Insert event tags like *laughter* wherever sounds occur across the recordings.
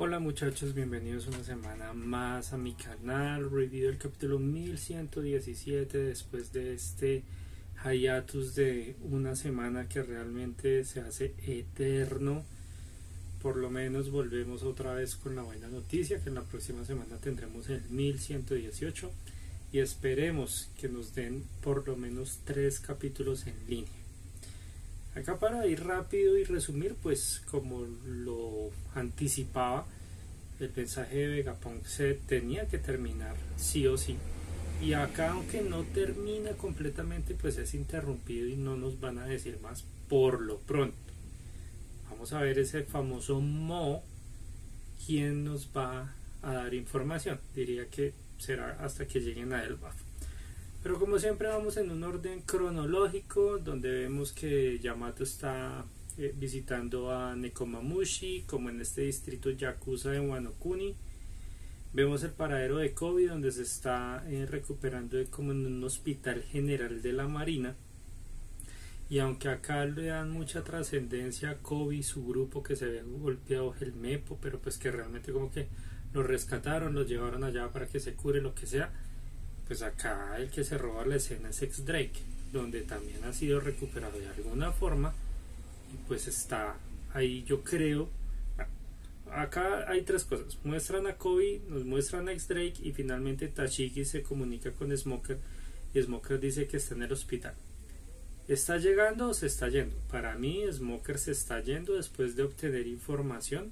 Hola muchachos, bienvenidos una semana más a mi canal, review del capítulo 1117 después de este hiatus de una semana que realmente se hace eterno. Por lo menos volvemos otra vez con la buena noticia que en la próxima semana tendremos el 1118 y esperemos que nos den por lo menos tres capítulos en línea. Acá para ir rápido y resumir, pues como lo anticipaba, el mensaje de Vegapunk se tenía que terminar sí o sí. Y acá aunque no termina completamente, pues es interrumpido y no nos van a decir más por lo pronto. Vamos a ver ese famoso Mo, quién nos va a dar información. Diría que será hasta que lleguen a Elbaf. Pero como siempre vamos en un orden cronológico donde vemos que Yamato está eh, visitando a Nekomamushi como en este distrito Yakuza de Wanokuni. Vemos el paradero de Kobe donde se está eh, recuperando como en un hospital general de la Marina. Y aunque acá le dan mucha trascendencia a Kobe y su grupo que se ve golpeado el Mepo, pero pues que realmente como que lo rescataron, lo llevaron allá para que se cure lo que sea pues acá el que se roba la escena es Ex Drake, donde también ha sido recuperado de alguna forma y pues está ahí yo creo acá hay tres cosas muestran a Kobe, nos muestran a Ex Drake y finalmente Tashiki se comunica con Smoker y Smoker dice que está en el hospital ¿Está llegando o se está yendo? Para mí, Smoker se está yendo después de obtener información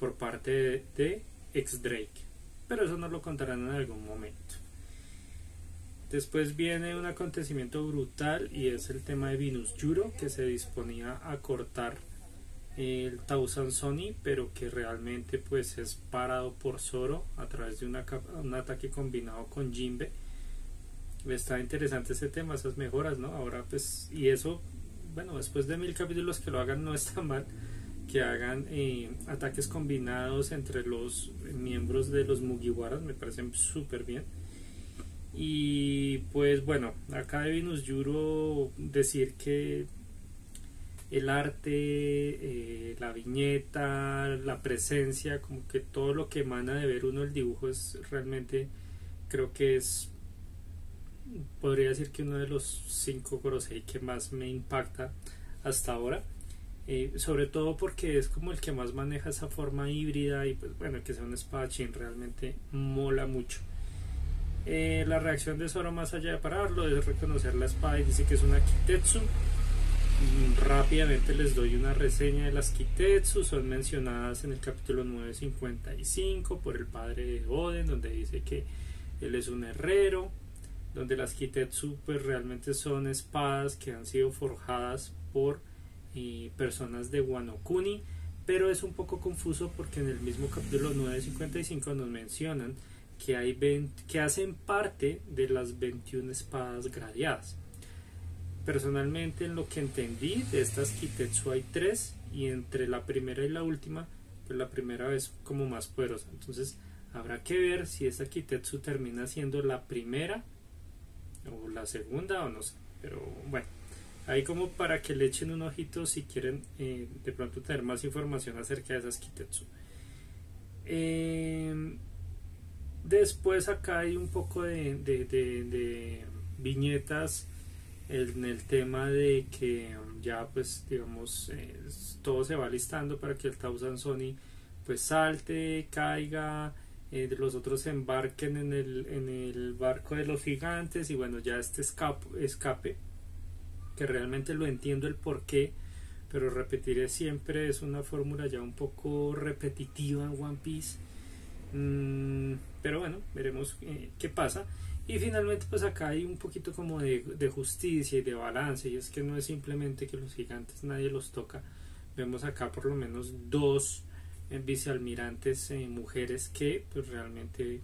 por parte de, de ex Drake. Pero eso nos lo contarán en algún momento. Después viene un acontecimiento brutal y es el tema de Venus Juro que se disponía a cortar el Tausan Sony pero que realmente pues es parado por Zoro a través de un ataque combinado con Jimbe. Está interesante ese tema, esas mejoras, ¿no? Ahora pues y eso, bueno, después de mil capítulos que lo hagan no está mal que hagan eh, ataques combinados entre los miembros de los Mugiwaras, me parecen súper bien y pues bueno, acá de Venus Yuro decir que el arte, eh, la viñeta, la presencia, como que todo lo que emana de ver uno el dibujo es realmente, creo que es, podría decir que uno de los cinco Gorosei que más me impacta hasta ahora. Eh, sobre todo porque es como el que más maneja esa forma híbrida y pues bueno, que sea un espadachín realmente mola mucho. Eh, la reacción de Zoro más allá de pararlo es reconocer la espada y dice que es una Kitetsu. Mm, rápidamente les doy una reseña de las Kitetsu, son mencionadas en el capítulo 955 por el padre de Oden, donde dice que él es un herrero, donde las Kitetsu pues realmente son espadas que han sido forjadas por eh, personas de Wanokuni, pero es un poco confuso porque en el mismo capítulo 955 nos mencionan que, hay que hacen parte de las 21 espadas gradeadas. Personalmente, en lo que entendí de estas Kitetsu hay tres, y entre la primera y la última, pues la primera es como más poderosa. Entonces, habrá que ver si esta Kitetsu termina siendo la primera o la segunda o no sé. Pero bueno, ahí como para que le echen un ojito si quieren eh, de pronto tener más información acerca de esas Kitetsu. Eh, Después acá hay un poco de, viñetas en el tema de que ya pues digamos todo se va listando para que el Tausan Sony pues salte, caiga, eh, los otros embarquen en el, en el barco de los gigantes y bueno ya este escape, escape que realmente lo entiendo el por qué pero repetiré siempre es una fórmula ya un poco repetitiva en One Piece Mm, pero bueno, veremos eh, qué pasa. Y finalmente pues acá hay un poquito como de, justicia y de balance y es que no es simplemente que los gigantes nadie los toca. Vemos acá por lo menos dos eh, vicealmirantes eh, mujeres que pues realmente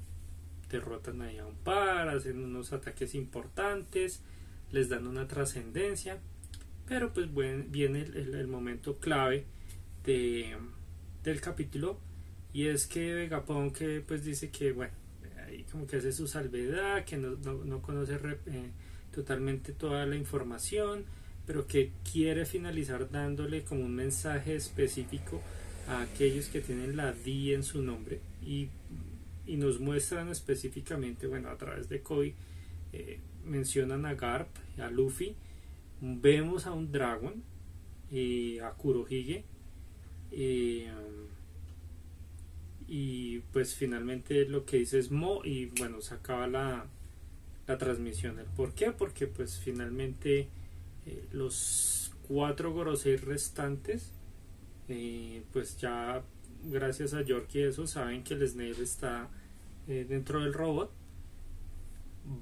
derrotan ahí a un par, hacen unos ataques importantes, les dan una trascendencia, pero pues viene el, momento clave de, del capítulo y es que Vegapunk que pues dice que bueno, ahí como que hace su salvedad, que no, no, conoce eh, totalmente toda la información, pero que quiere finalizar dándole como un mensaje específico a aquellos que tienen la D en su nombre y, y nos muestran específicamente, bueno, a través de Koi, eh, mencionan a Garp, a Luffy, vemos a un Dragon, eh, a Kurohige, eh, y pues finalmente lo que dice es Mo y bueno, se acaba la, la transmisión. ¿El por qué? Porque pues finalmente los cuatro Gorosei restantes eh, pues ya gracias a York y eso saben que el Snail está eh, dentro del robot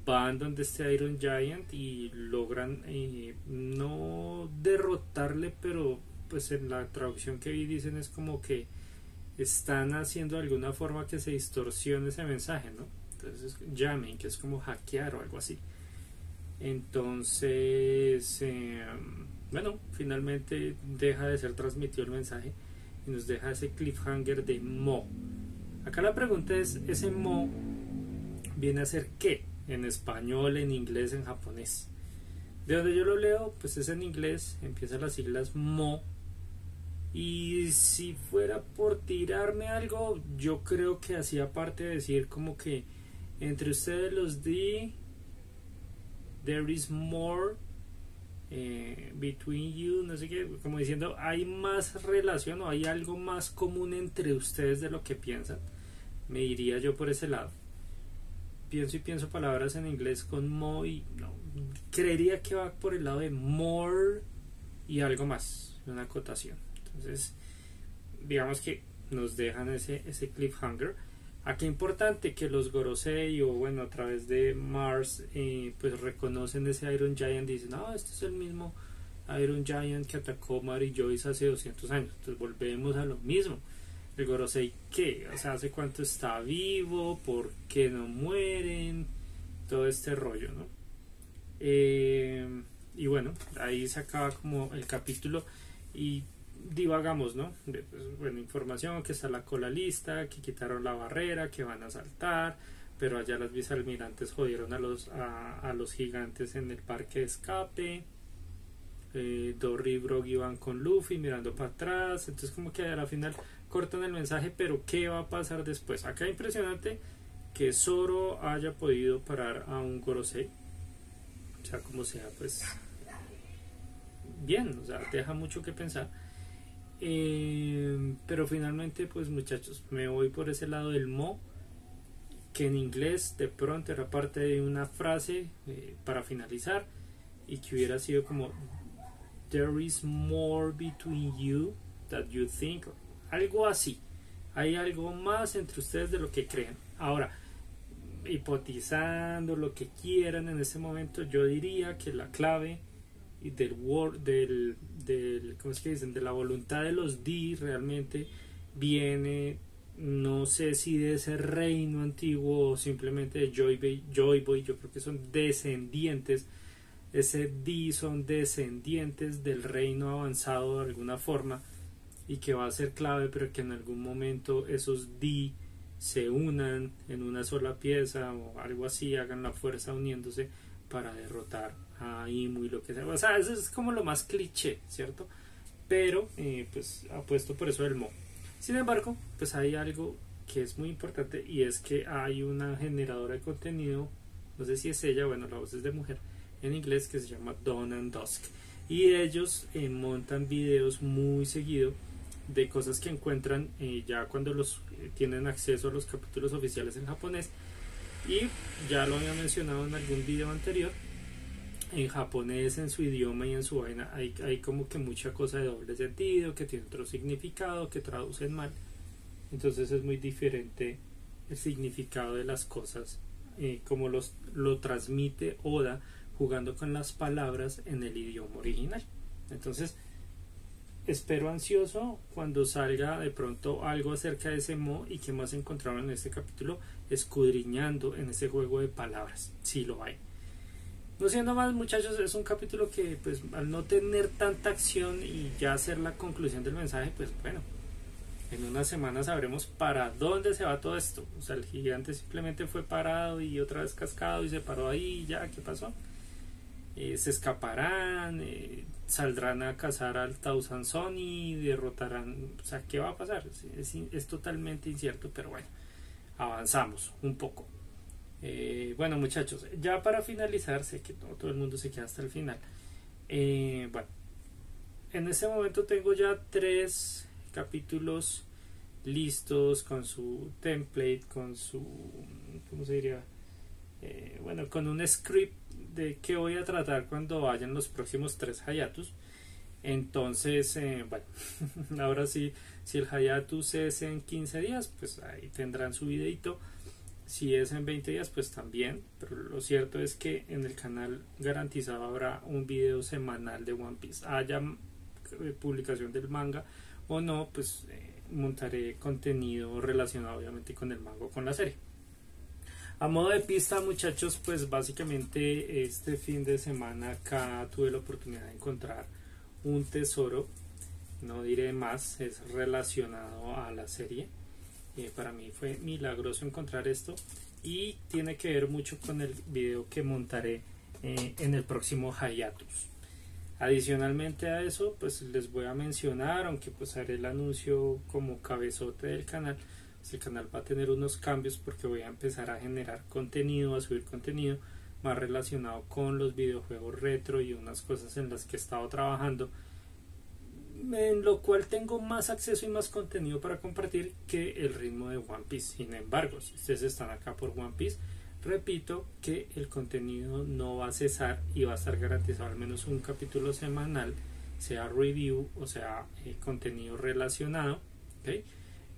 van donde este Iron Giant y logran eh, no derrotarle pero pues en la traducción que vi dicen es como que están haciendo de alguna forma que se distorsione ese mensaje no entonces llamen que es como hackear o algo así entonces bueno, finalmente deja de ser transmitido el mensaje y nos deja ese cliffhanger de Mo. Acá la pregunta es, ¿ese Mo viene a ser qué? En español, en inglés, en japonés. De donde yo lo leo, pues es en inglés, empiezan las siglas Mo. Y si fuera por tirarme algo, yo creo que hacía parte de decir como que entre ustedes los D, there is more eh, between you, no sé qué, como diciendo, hay más relación o hay algo más común entre ustedes de lo que piensan. Me iría yo por ese lado. Pienso y pienso palabras en inglés con more y no, creería que va por el lado de more y algo más, una acotación. Entonces, digamos que nos dejan ese, ese cliffhanger Aquí importante que los Gorosei o bueno a través de Mars eh, pues reconocen ese Iron Giant y dicen, no, este es el mismo Iron Giant que atacó Mary Joyce hace 200 años. Entonces volvemos a lo mismo. El Gorosei, ¿qué? O sea, ¿hace cuánto está vivo? ¿Por qué no mueren? Todo este rollo, ¿no? Eh, y bueno, ahí se acaba como el capítulo y divagamos, ¿no? Pues, bueno, información, que está la cola lista, que quitaron la barrera, que van a saltar, pero allá las vicealmirantes jodieron a los, a, los gigantes en el parque de escape. Eh, Dory y Broggy van con Luffy mirando para atrás, entonces como que a la final cortan el mensaje, pero ¿qué va a pasar después? Acá impresionante que Zoro haya podido parar a un Gorosei, o sea, como sea, pues bien, o sea, deja mucho que pensar eh, pero finalmente, pues muchachos, me voy por ese lado del mo, que en inglés de pronto era parte de una frase eh, para finalizar y que hubiera sido como There is more between you that you think, algo así. Hay algo más entre ustedes de lo que creen. Ahora, hipotizando lo que quieran en ese momento, yo diría que la clave y del word del, del ¿cómo es que dicen? de la voluntad de los D realmente viene no sé si de ese reino antiguo o simplemente de Joy Boy, Joy Boy yo creo que son descendientes ese D son descendientes del reino avanzado de alguna forma y que va a ser clave pero que en algún momento esos D se unan en una sola pieza o algo así hagan la fuerza uniéndose para derrotar a Imu y lo que sea. O sea, eso es como lo más cliché, ¿cierto? Pero, eh, pues apuesto por eso del Mo. Sin embargo, pues hay algo que es muy importante y es que hay una generadora de contenido, no sé si es ella, bueno, la voz es de mujer, en inglés que se llama Dawn and Dusk. Y ellos eh, montan videos muy seguido de cosas que encuentran eh, ya cuando los tienen acceso a los capítulos oficiales en japonés. Y ya lo había mencionado en algún video anterior, en japonés, en su idioma y en su vaina, hay, como que mucha cosa de doble sentido, que tiene otro significado, que traducen mal. Entonces es muy diferente el significado de las cosas, eh, como los, lo transmite Oda jugando con las palabras en el idioma original. Entonces, espero ansioso cuando salga de pronto algo acerca de ese mo y que más encontraron en este capítulo escudriñando en ese juego de palabras, si lo hay. No siendo más muchachos, es un capítulo que pues al no tener tanta acción y ya hacer la conclusión del mensaje, pues bueno, en una semana sabremos para dónde se va todo esto. O sea, el gigante simplemente fue parado y otra vez cascado y se paró ahí y ya, ¿qué pasó? eh, se escaparán, eh, saldrán a cazar al Tausan Sony, derrotarán, o sea, ¿qué va a pasar? Es, es, totalmente incierto, pero bueno, avanzamos un poco. Eh, bueno muchachos, ya para finalizar, sé que no todo el mundo se queda hasta el final. bueno, en este momento tengo ya tres capítulos listos con su template, con su, ¿cómo se diría? bueno, con un script de qué voy a tratar cuando vayan los próximos tres Hayatus. Entonces, eh, bueno, *laughs* ahora sí, si el Hayatus es en 15 días, pues ahí tendrán su videito. Si es en 20 días, pues también. Pero lo cierto es que en el canal garantizado habrá un video semanal de One Piece. Haya eh, publicación del manga o no, pues eh, montaré contenido relacionado obviamente con el manga o con la serie. A modo de pista, muchachos, pues básicamente este fin de semana acá tuve la oportunidad de encontrar un tesoro, no diré más, es relacionado a la serie. Eh, para mí fue milagroso encontrar esto y tiene que ver mucho con el video que montaré eh, en el próximo Hayatus. Adicionalmente a eso, pues les voy a mencionar, aunque pues haré el anuncio como cabezote del canal, el canal va a tener unos cambios porque voy a empezar a generar contenido, a subir contenido más relacionado con los videojuegos retro y unas cosas en las que he estado trabajando en lo cual tengo más acceso y más contenido para compartir que el ritmo de One Piece. Sin embargo, si ustedes están acá por One Piece, repito que el contenido no va a cesar y va a estar garantizado al menos un capítulo semanal, sea review o sea eh, contenido relacionado.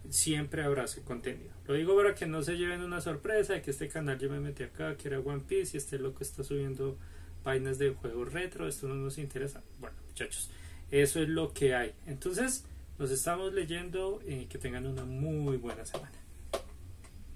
siempre habrá ese contenido. Lo digo para que no se lleven una sorpresa de que este canal yo me metí acá, que era One Piece y este loco está subiendo vainas de juegos retro, esto no nos interesa. Bueno, muchachos, eso es lo que hay. Entonces, nos estamos leyendo y que tengan una muy buena semana.